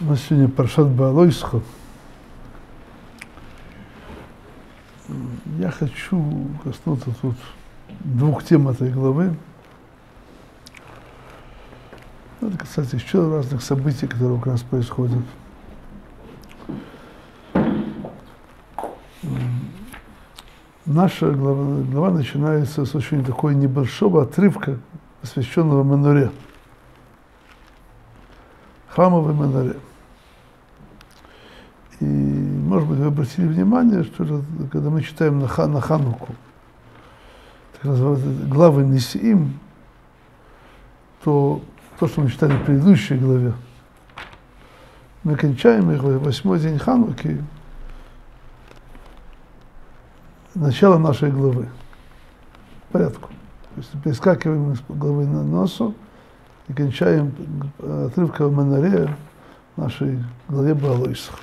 У нас сегодня Паршат Баалойсхо. Я хочу коснуться тут двух тем этой главы. Это касается еще разных событий, которые у нас происходят. Наша глава, глава начинается с очень такой небольшого отрывка, посвященного Мануре. Храмовой Манаре. Может быть, вы обратили внимание, что когда мы читаем на, хан, на Хануку, так называемые главы Нисиим, то то, что мы читали в предыдущей главе, мы кончаем их восьмой день Хануки, начало нашей главы. Порядку. То есть перескакиваем из главы на носу и кончаем отрывка в Манаре нашей главе Балойсха.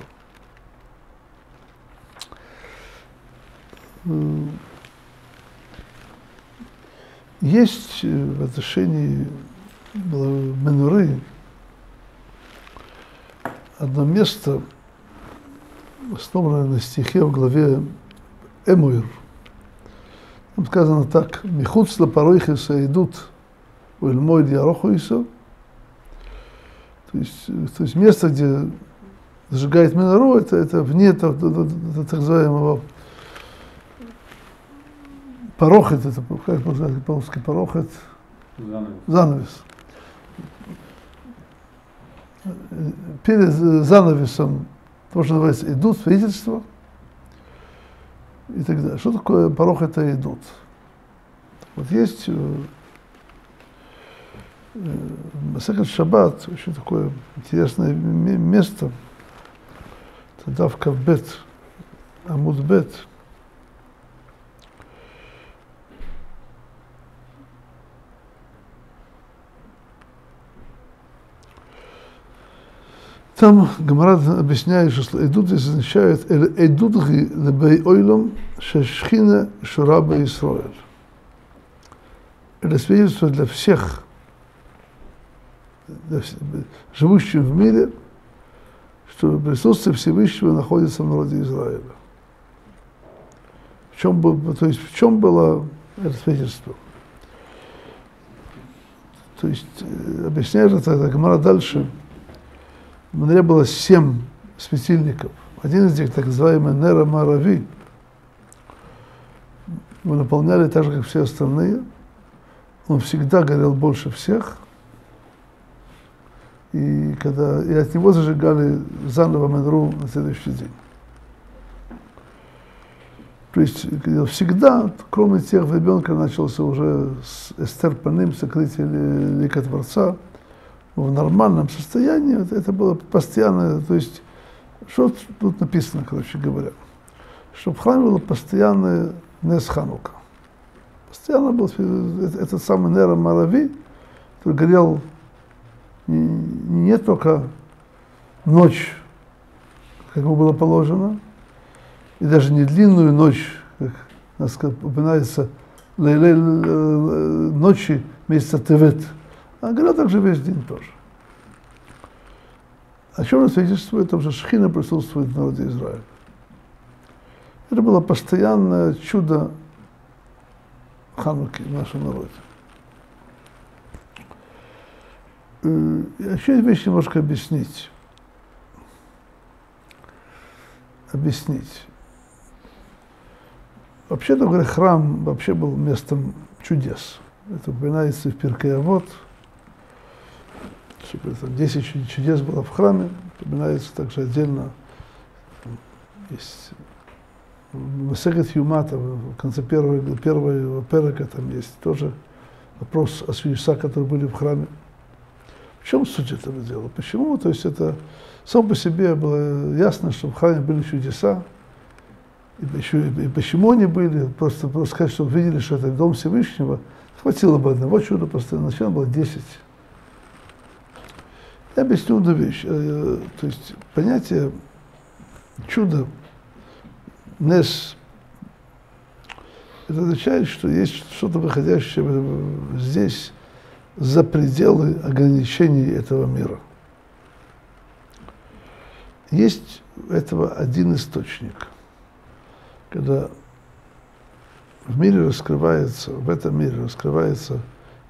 Есть в отношении Менуры одно место, основанное на стихе в главе Эмуир. Там сказано так, «Михуц лапаройхеса идут Ульмой Ярохуисо. То есть, то есть место, где зажигает минору, это, это вне это, так называемого порохет, это как сказать по-русски порохет? Занавес. Занавес. Перед занавесом то, что называется идут, свидетельство и так далее. Что такое порог это идут? Вот есть Масахат Шаббат, очень такое интересное место. Это давка бет, амуд бет. Там Гамарат объясняет, что идут здесь означает «Эдудги лебей ойлом шешхина шураба Исраэль». Это свидетельство для всех живущим в мире, что присутствие Всевышнего находится в народе Израиля. В чем, то есть, в чем было это свидетельство? То есть, э, объясняет это Гамара дальше. В Манаре было семь светильников. Один из них, так называемый Нера Марави, мы наполняли так же, как все остальные. Он всегда горел больше всех – и, когда, и от него зажигали заново Менру на следующий день. То есть всегда, кроме тех времен, когда начался уже с Эстер Паним, сокрытие лика Творца, в нормальном состоянии, это было постоянно, то есть, что тут написано, короче говоря, что в храме было постоянное Нес Ханука. Постоянно был этот самый Нера Марави, который горел не только ночь, как ему было положено, и даже не длинную ночь, как нас упоминается, ночи месяца Тевет, а говорил также весь день тоже. О чем это свидетельствует? О том, что Шхина присутствует в народе Израиля. Это было постоянное чудо Хануки в нашем народе. еще вещь немножко объяснить. Объяснить. Вообще-то храм вообще был местом чудес. Это упоминается в Пиркеавод, что там 10 чудес было в храме, упоминается также отдельно, есть Масегет Юмата, в конце первого, первого перека там есть тоже вопрос о чудесах, которые были в храме. В чем суть этого дела? Почему? То есть это само по себе было ясно, что в храме были чудеса. И, еще, и почему они были? Просто, просто сказать, что видели, что это дом Всевышнего, хватило бы одного чуда, просто начало было десять. Я объясню одну вещь. Э, то есть понятие чудо, нес, это означает, что есть что-то выходящее здесь за пределы ограничений этого мира. есть этого один источник, когда в мире раскрывается, в этом мире раскрывается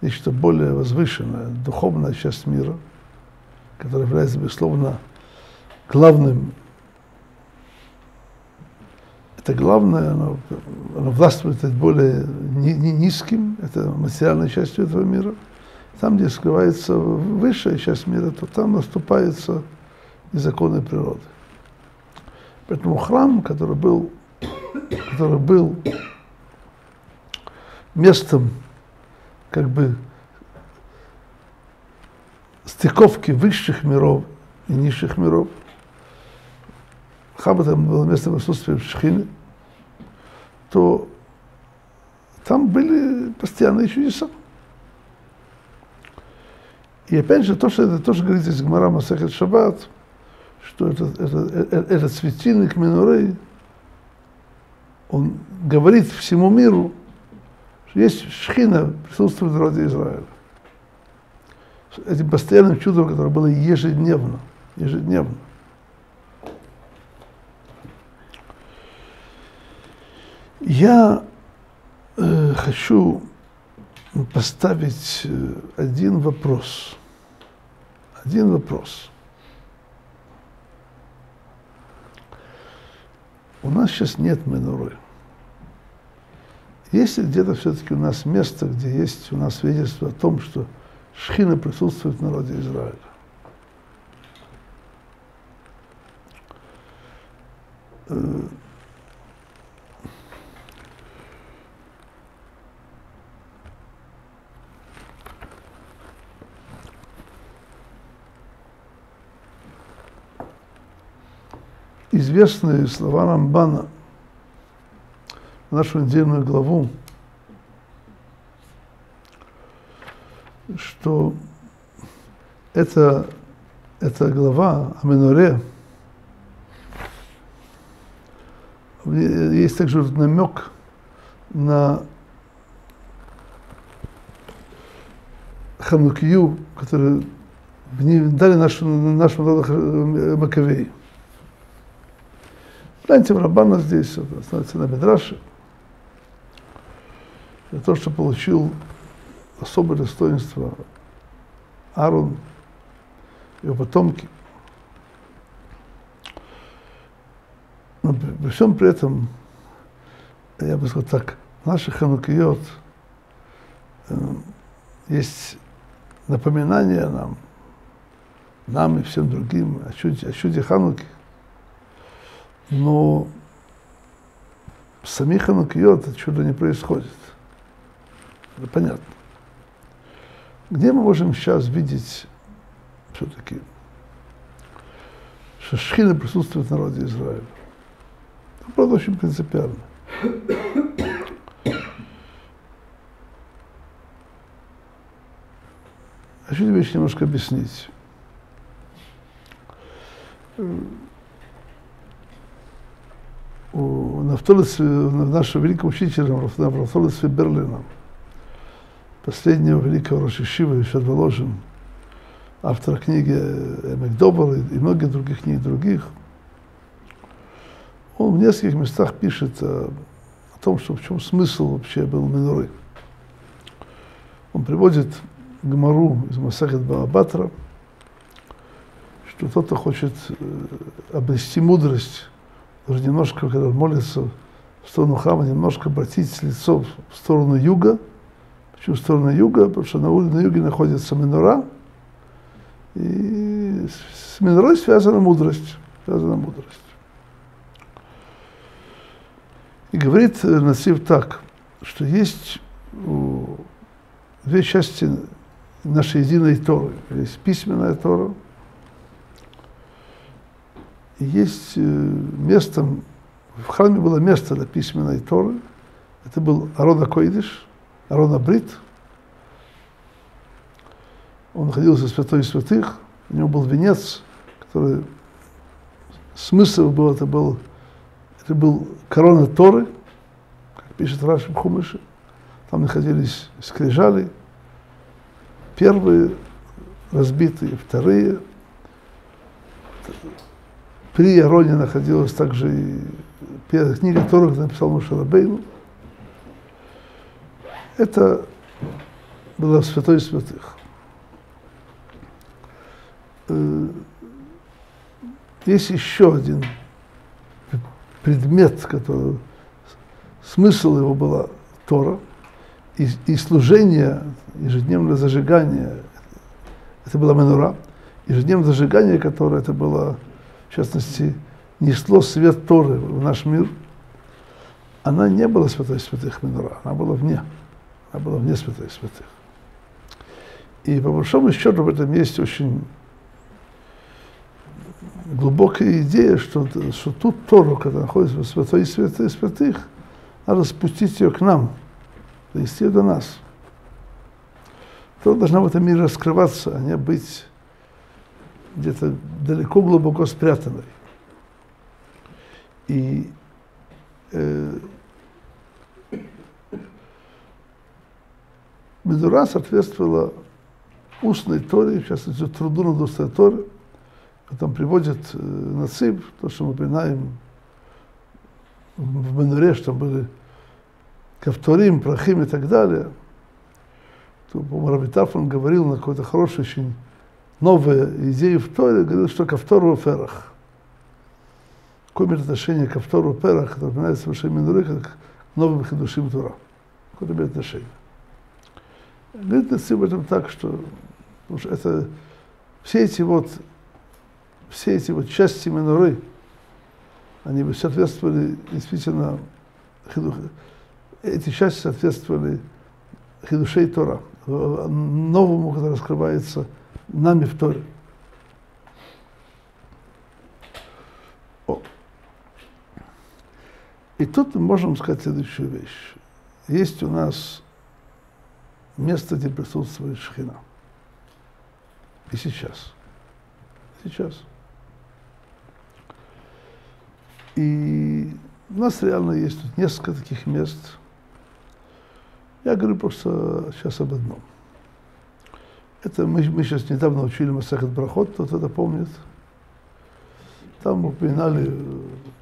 нечто более возвышенное, духовная часть мира, которая является, безусловно, главным. Это главное, оно, оно властвует более ни, низким, это материальной частью этого мира. Там, где скрывается высшая часть мира, то там наступаются и законы природы. Поэтому храм, который был, который был местом как бы стыковки высших миров и низших миров. Хам там было место присутствия в Шхине, то там были постоянные чудеса. И опять же, то, что это тоже говорится из Гмара Масахет Шаббат, что этот, этот, этот, этот светильник Минурей, он говорит всему миру, что есть шхина, присутствует в народе Израиля. Этим постоянным чудом, которое было ежедневно, ежедневно. Я э, хочу поставить э, один вопрос. Один вопрос. У нас сейчас нет минуры. Есть ли где-то все-таки у нас место, где есть у нас свидетельство о том, что Шхина присутствует в народе Израиля? Э, известные слова Рамбана, нашу недельную главу, что это, эта глава о Меноре, есть также намек на Ханукию, который дали нашему, нашему народу Маковей. Знаете, Рабана здесь, становится на Медраше, за то, что получил особое достоинство Аарон, его потомки. Но при всем при этом, я бы сказал так, наших ханукиот э, есть напоминание нам, нам и всем другим о чуде, о чуде Хануки, но в самих Ханукиот чудо не происходит. Это понятно. Где мы можем сейчас видеть все-таки, что Шхина присутствует в народе Израиля? Это, правда, очень принципиально. Хочу тебе еще немножко объяснить у Нафтолице, нашего великого учителя Нафтолице Берлина, последнего великого Рошишива еще Воложин, автора книги Эмекдобр и многих других книг других, он в нескольких местах пишет о, о том, что в чем смысл вообще был Минуры. Он приводит Гмару из Масахет Баабатра, что кто-то хочет обрести мудрость нужно немножко, когда молится в сторону храма, немножко обратить лицо в сторону юга. Почему в сторону юга? Потому что на, на юге находится Минора, и с Минорой связана мудрость. Связана мудрость. И говорит Насив так, что есть две части нашей единой Торы. Есть письменная Тора – и есть э, место, в храме было место для письменной Торы. Это был Арона Койдыш, Арона Брит. Он находился в святой святых, у него был венец, который смысл был, это был, это был корона Торы, как пишет Раши Хумыши. Там находились скрижали, первые разбитые, вторые, при Ароне находилась также и книга, которую написал Мушарабейну. Это было в святой святых. Э, есть еще один предмет, который смысл его была Тора, и, и служение, ежедневное зажигание, это была менура, ежедневное зажигание, которое это было, в частности, несло свет Торы в наш мир, она не была святой святых менура, она была вне, она была вне святой святых. И по большому счету в этом есть очень глубокая идея, что, что ту Тору, которая находится в святой святых, святых, надо спустить ее к нам, довести ее до нас. Тора должна в этом мире раскрываться, а не быть где-то далеко, глубоко спрятанной. И э, Медура соответствовала устной Торе, в частности, труду над устной Торой, Потом приводит э, Нациб, то, что мы знаем в Менуре, что были Кавторим, Прахим и так далее. То, по-моему, Рабитафон говорил на какой-то хорошей, очень новой идее в Торе, говорил, что Кавтору в Ферах. Какое имеет отношение к Кавтору в Ферах, это упоминается в Вашей Менуре, как новым Хидушим Тура. Какое имеет отношение. Говорит об этом так, что, что это все эти вот все эти вот части Менуры, они бы соответствовали действительно, эти части соответствовали Хидушей Тора, новому, который раскрывается нами в Торе. О. И тут мы можем сказать следующую вещь. Есть у нас место, где присутствует Шхина. И сейчас. Сейчас. И у нас реально есть тут несколько таких мест. Я говорю просто сейчас об одном. Это мы, мы сейчас недавно учили Масахат Брахот, кто это помнит. Там упоминали,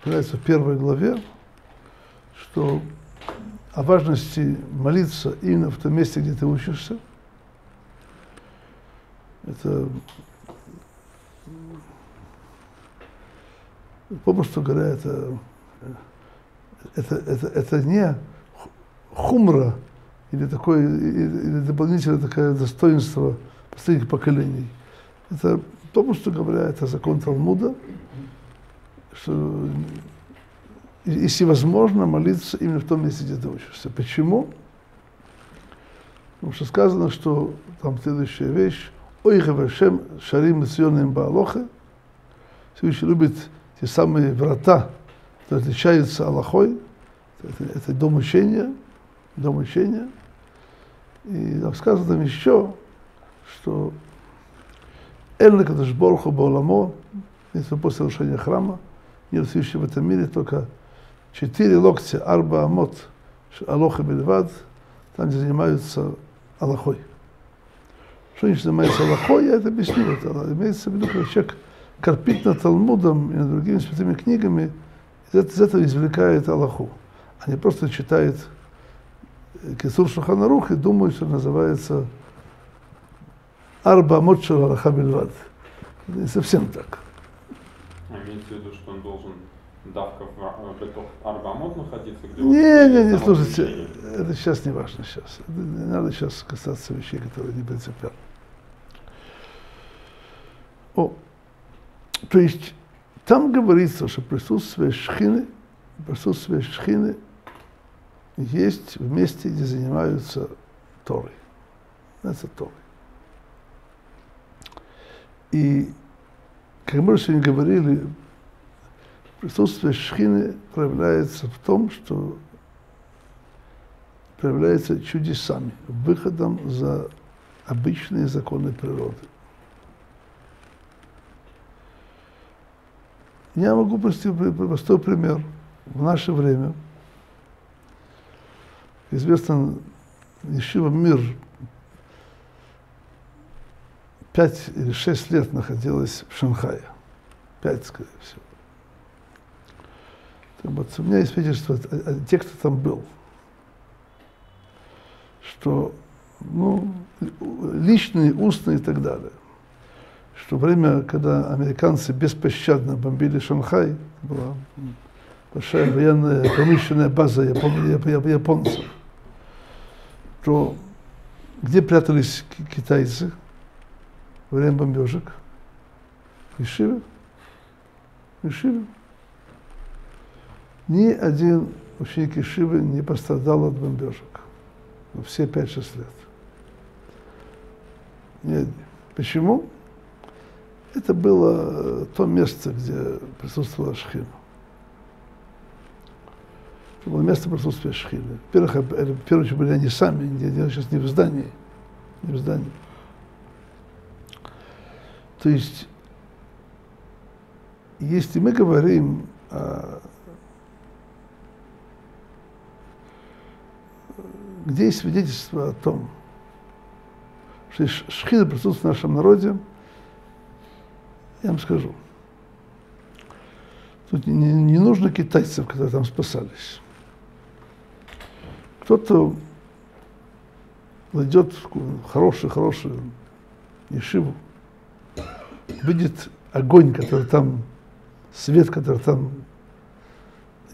упоминается в первой главе, что о важности молиться именно в том месте, где ты учишься. Это попросту говоря, это, это, это, это не хумра или такое, или дополнительное такое достоинство последних поколений. Это, попросту говоря, это закон Талмуда, что если возможно молиться именно в том месте, где ты учишься. Почему? Потому что сказано, что там следующая вещь, «Ой, Хавашем, шарим им баалоха», Всевышний любит те самые врата, которые отличаются Аллахой, это, это дом учения, дом учения. И там сказано там еще, что Эльна Кадашборху Бауламо, если после разрушения храма, нет Всевышнего в этом мире только четыре локтя, арба амот, алоха бельвад, там, где занимаются Аллахой. Что они занимаются Аллахой, я это объясню. Это имеется в виду, когда человек корпит над Талмудом и над другими святыми книгами, из этого извлекает Аллаху, а не просто читает Кесур Шуханарух и думает, что называется Арба Мочер Аллаха Бельвад. Не совсем так. А имеется в виду, что он должен давка в бетов Арбамот находиться? Где не, не, не, слушайте, это сейчас не важно сейчас. Не надо сейчас касаться вещей, которые не принципиальны. О, то есть там говорится, что присутствие шхины, присутствие шхины есть в месте, где занимаются Торой. Это Торой. И, как мы сегодня говорили, присутствие шхины проявляется в том, что проявляется чудесами, выходом за обычные законы природы. Я могу привести простой пример. В наше время известно Ешива Мир пять или шесть лет находилась в Шанхае. Пять, скорее всего. Бы, у меня есть свидетельство тех, кто там был, что ну, личные, устные и так далее, что время, когда американцы беспощадно бомбили Шанхай, была большая военная промышленная база япон, японцев, то где прятались китайцы во время бомбежек? В Ишиве. Ни один ученик Ишивы не пострадал от бомбежек. Все 5-6 лет. Нет. Почему? Это было то место, где присутствовала Шхина. Это было место присутствия Шхины. Во-первых, в первую очередь были они сами, они сейчас не в здании. Не в здании. То есть, если мы говорим о где есть свидетельство о том, что шхида присутствует в нашем народе, я вам скажу. Тут не, не нужно китайцев, которые там спасались. Кто-то войдет в хорошую, хорошую ешиву, видит огонь, который там, свет, который там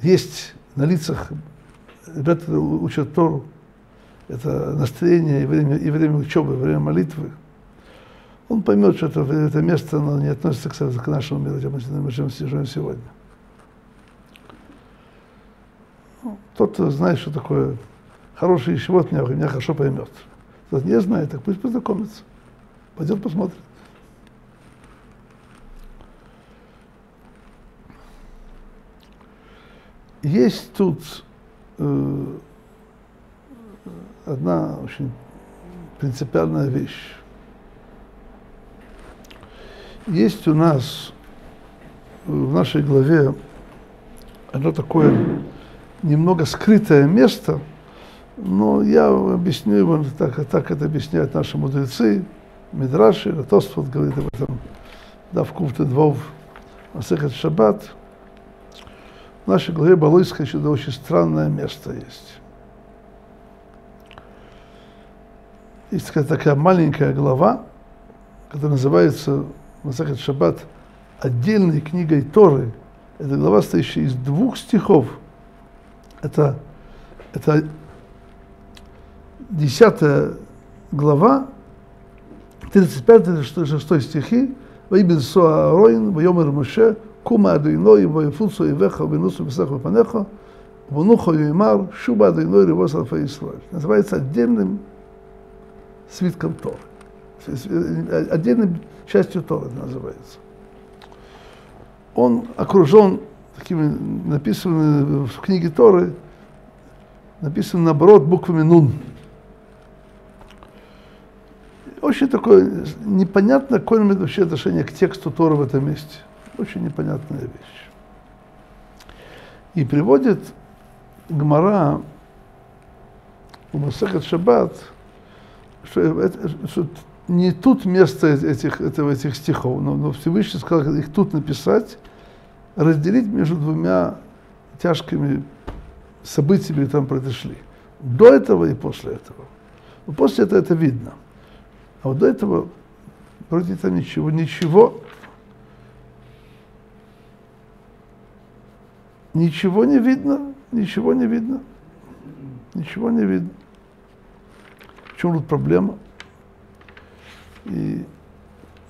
есть на лицах ребята учат Тору, это настроение и время, и время учебы, и время молитвы, он поймет, что это, это место оно не относится к, к нашему миру, где мы, живем сегодня. Ну, тот, кто знает, что такое хороший живот, меня, меня хорошо поймет. Тот не знает, так пусть познакомится. Пойдет посмотрит. Есть тут э, одна очень принципиальная вещь. Есть у нас в нашей главе одно такое немного скрытое место, но я объясню его так, так это объясняют наши мудрецы, Мидраши, Тосфот говорит об этом, да, в Куфте Двов, Масехет Шаббат. В нашей главе Балойская еще очень странное место есть. есть такая, такая маленькая глава, которая называется Масахат Шаббат отдельной книгой Торы. Это глава, стоящая из двух стихов. Это, это десятая глава, 35-36 стихи, «Ваибин соа ароин, ваемер муше, кума адуино, и ваефуцу и веха, венусу писаху панеха, вануха юимар, шуба адуино, и ревос Называется отдельным свитком Торы. Отдельной частью Торы называется. Он окружен такими написанными в книге Торы, написано наоборот буквами Нун. Очень такое непонятно, какое имеет вообще отношение к тексту Торы в этом месте. Очень непонятная вещь. И приводит Гмара у Масахат Шаббат, что, это, что не тут место этих, этого, этих стихов, но, но Всевышний сказал их тут написать, разделить между двумя тяжкими событиями, которые там произошли. До этого и после этого. Но после этого это видно. А вот до этого вроде там ничего, ничего, ничего не видно, ничего не видно, ничего не видно чем тут проблема? И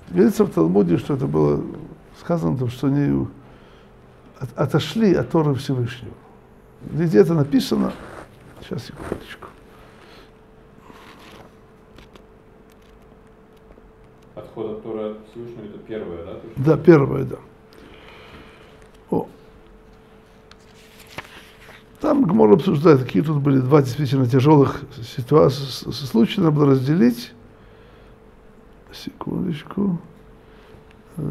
говорится в Талмуде, что это было сказано, что они отошли от Торы Всевышнего. Где это написано? Сейчас, секундочку. Отход от Торы Всевышнего это первое, да? Да, первое, да. О. Там Гмор обсуждает, какие тут были два действительно тяжелых ситуации, случая, надо было разделить. Секундочку. Э,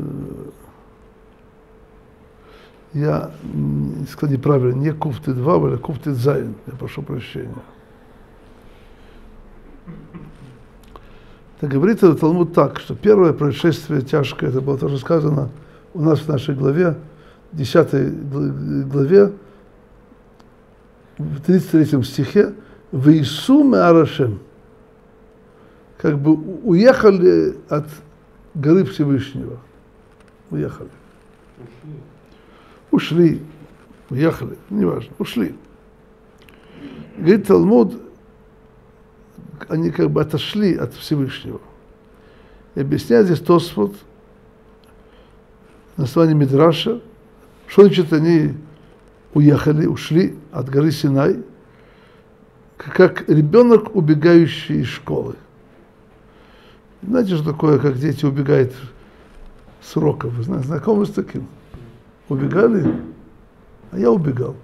я сказал неправильно, не куфты 2, а куфты зайн. Я прошу прощения. Так говорит этот Талмуд так, что первое происшествие тяжкое, это было тоже сказано у нас в нашей главе, 10 главе, в 33 стихе, в Иисуме Арашем, как бы уехали от горы Всевышнего. Уехали. Ушли. Уехали. Неважно. Ушли. Говорит Талмуд, они как бы отошли от Всевышнего. И объясняет здесь Тосфот основании Мидраша, что значит они уехали, ушли от горы Синай, как ребенок, убегающий из школы. Знаете, что такое, как дети убегают с уроков? Вы знаете, знакомы с таким? Убегали, а я убегал.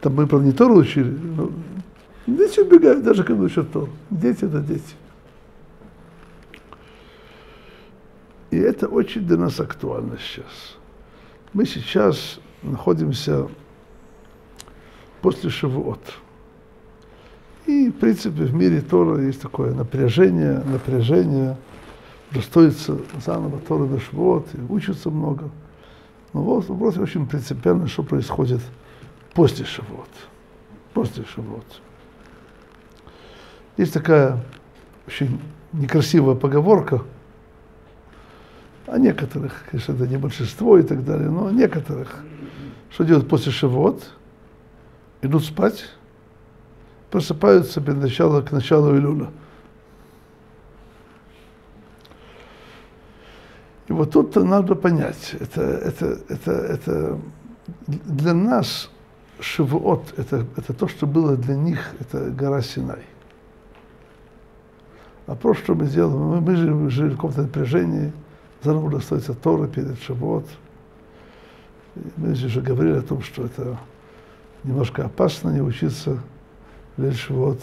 Там мы, правда, не Тору учили, но дети убегают, даже когда учат Тору. Дети – это дети. И это очень для нас актуально сейчас. Мы сейчас находимся после Шавуот. И, в принципе, в мире Тора есть такое напряжение, напряжение, достоится заново Тора до Шавуот, и учится много. Но вот вопрос очень принципиально, что происходит после Шавуот. После Шавуот. Есть такая очень некрасивая поговорка – а некоторых, конечно, это не большинство и так далее, но некоторых, что делают после шивот, идут спать, просыпаются перед началом, к началу Илюля. И вот тут надо понять, это, это, это, это для нас Шивот, это, это то, что было для них, это гора Синай. А что мы делаем, мы, мы жили в каком-то напряжении, заново достоится Тора перед Шавот. Мы здесь уже говорили о том, что это немножко опасно не учиться лишь Шавот.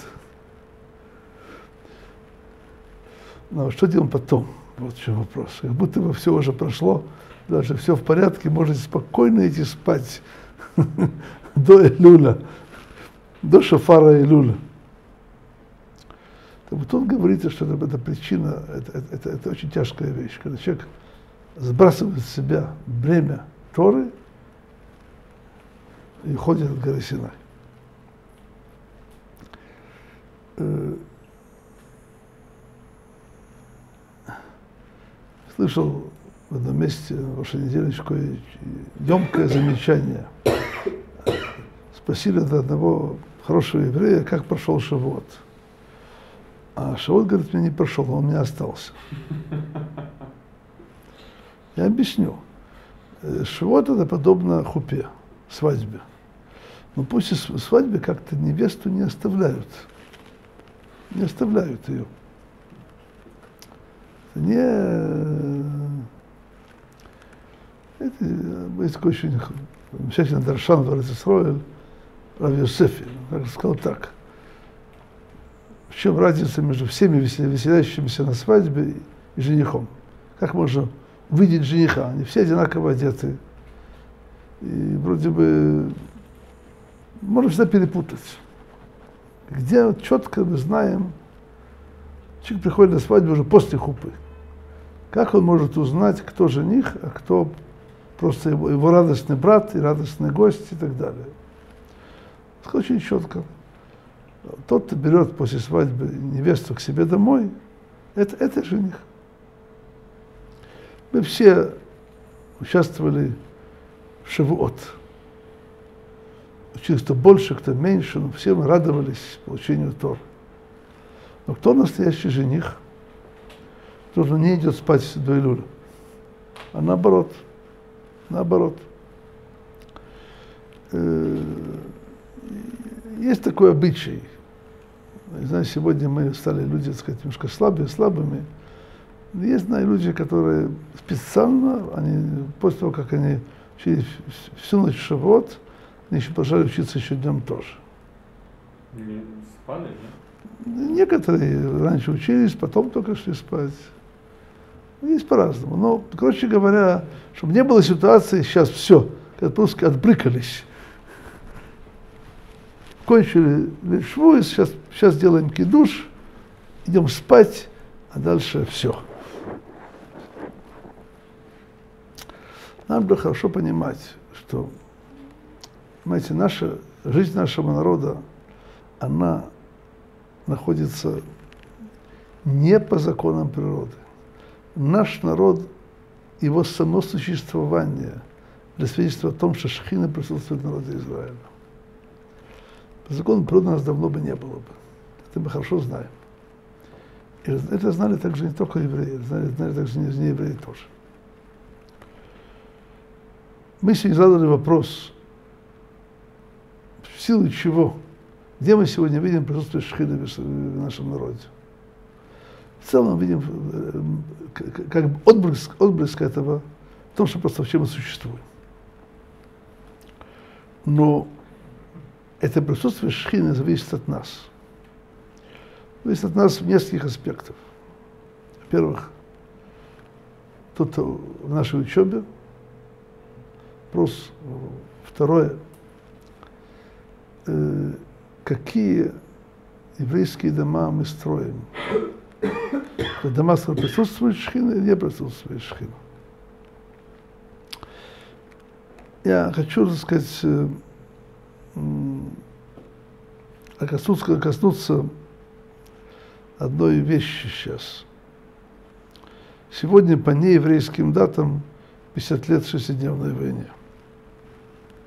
Но что делаем потом? Вот в чем вопрос. Как будто бы все уже прошло, даже все в порядке, можете спокойно идти спать до Илюля, до Шафара Илюля. Вот тут говорится, что это, это причина, это, это, это очень тяжкая вещь, когда человек сбрасывает с себя бремя Торы и ходит от горы Синай. Э, слышал в одном месте в прошлой неделе такое емкое замечание. Спросили от одного хорошего еврея, как прошел Шавуот. А Шавот, говорит, мне не прошел, он у меня остался. Я объясню. Э, Шавот это подобно хупе, свадьбе. Но после свадьбы как-то невесту не оставляют. Не оставляют ее. Не... Это, есть такой очень замечательный Даршан Варацисроэль, Рав Йосефи, как сказал так – в чем разница между всеми веселящимися на свадьбе и женихом? Как можно увидеть жениха? Они все одинаково одеты. И вроде бы можно всегда перепутать. Где четко мы знаем, человек приходит на свадьбу уже после хупы. Как он может узнать, кто жених, а кто просто его, его радостный брат и радостный гость и так далее? Это очень четко тот, кто берет после свадьбы невесту к себе домой, это, это жених. Мы все участвовали в Шавуот. Учились кто больше, кто меньше, но все мы радовались получению Тор. Но кто настоящий жених? Тот, кто не идет спать до Илюля, а наоборот. Наоборот. Э, есть такой обычай – знаю, сегодня мы стали люди, так сказать, немножко слабые, слабыми. Есть, знаю, люди, которые специально, они, после того, как они учились всю ночь шавот, они еще продолжали учиться еще днем тоже. Не спали, да? Некоторые раньше учились, потом только шли спать. Есть по-разному. Но, короче говоря, чтобы не было ситуации, сейчас все, как просто отбрыкались кончили шву, сейчас, сейчас делаем кидуш, идем спать, а дальше все. Надо хорошо понимать, что Понимаете, наша, жизнь нашего народа, она находится не по законам природы. Наш народ, его само существование для свидетельства о том, что Шхина присутствует в народе Израиля. По закону природы нас давно бы не было бы. Это мы хорошо знаем. И это знали также не только евреи, знали, знали также не, не евреи тоже. Мы себе задали вопрос, в силу чего, где мы сегодня видим присутствие шхины в нашем народе. В целом видим э, как бы отблеск, отблеск этого в том, что просто в чем мы существуем. Но это присутствие шхины зависит от нас. Зависит от нас в нескольких аспектов. Во-первых, тут в нашей учебе вопрос. Второе, э, какие еврейские дома мы строим? Дома, в присутствует шхина или не присутствует шхина? Я хочу, так сказать, э, коснуться, коснуться одной вещи сейчас. Сегодня по нееврейским датам 50 лет шестидневной войне.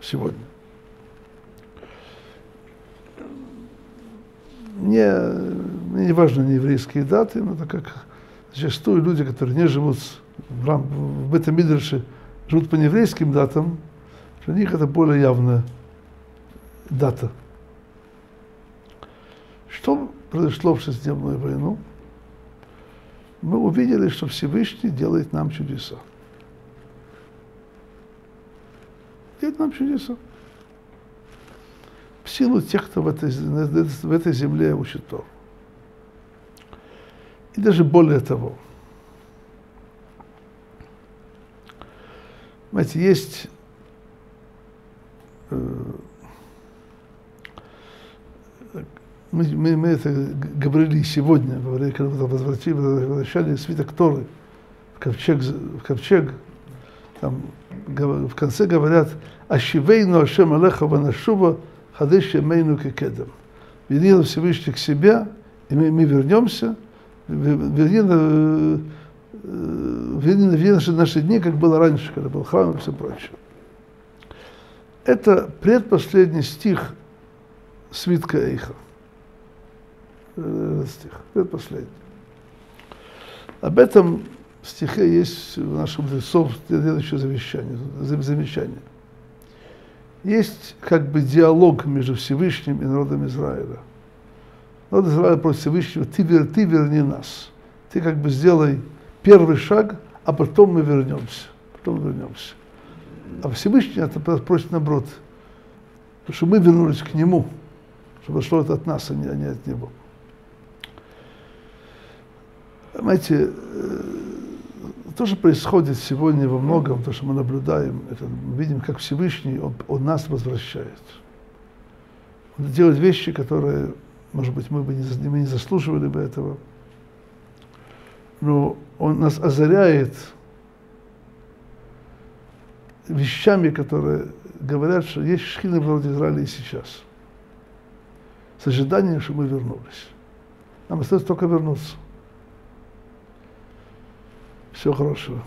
Сегодня. Мне, мне не важно не еврейские даты, но так как зачастую люди, которые не живут в, рам, в этом Мидрше, живут по нееврейским датам, для них это более явная дата. Что произошло в шестидневную войну? Мы увидели, что Всевышний делает нам чудеса. Делает нам чудеса. В силу тех, кто в этой, в этой земле учит Тору. И даже более того. Знаете, есть мы, мы, мы это говорили сегодня, когда возвращали, возвращали свиток Торы в ковчег, в ковчег там в конце говорят, «Ашивейну Ашем Алеха Ванашува Хадеш Ямейну Кекедем». Верни нас Всевышний к себе, и мы, мы вернемся, верни, верни, верни наши, наши дни, как было раньше, когда был храм и все прочее. Это предпоследний стих свитка Эйха. Стих, предпоследний. Об этом стихе есть у наших мудрецов следующее завещание, замечание. Есть как бы диалог между Всевышним и народом Израиля. Народ Израиля просит Всевышнего, ты, вер, ты верни нас. Ты как бы сделай первый шаг, а потом мы вернемся. Потом вернемся. А Всевышний это просит наоборот, чтобы мы вернулись к Нему, чтобы шло это от нас, а не, а от Него. Понимаете, э, то, что происходит сегодня во многом, то, что мы наблюдаем, это мы видим, как Всевышний, Он, он нас возвращает. Он делает вещи, которые, может быть, мы бы не, мы не заслуживали бы этого, но Он нас озаряет вещами, которые говорят, что есть шхины в народе Израиля и сейчас. С ожиданием, что мы вернулись. Нам остается только вернуться. Всего хорошего.